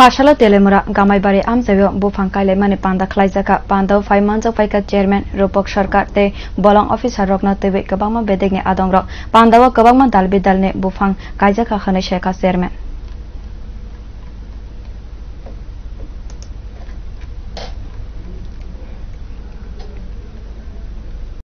फाशाला तेलेमुरा गामाईबारी आमजायो बुफांग काइलाइमानि पांदा खलाइजाका पान्दाव फाइमानजक फाइका चेयरमैन रूपक सरकार ते बलं अफिसार रकना तेबे गोबांमा बेदेगने आदंग रक पान्दाव गोबांमा दालबि दालने बुफांग काइजाका खनै शेका चेयरमैन